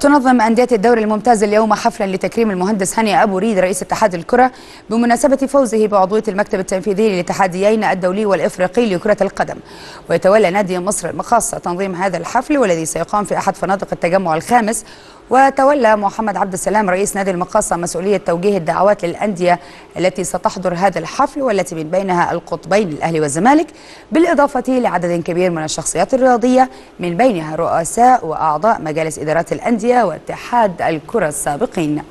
تنظم أندية الدوري الممتاز اليوم حفلا لتكريم المهندس هاني أبو ريد رئيس اتحاد الكرة بمناسبة فوزه بعضوية المكتب التنفيذي للاتحاديين الدولي والإفريقي لكرة القدم. ويتولى نادي مصر المقاصة تنظيم هذا الحفل والذي سيقام في أحد فنادق التجمع الخامس وتولى محمد عبد السلام رئيس نادي المقاصة مسؤولية توجيه الدعوات للأندية التي ستحضر هذا الحفل والتي من بينها القطبين الأهلي والزمالك بالإضافة لعدد كبير من الشخصيات الرياضية من بينها رؤساء وأعضاء مجالس إدارات الأندية واتحاد الكرة السابقين.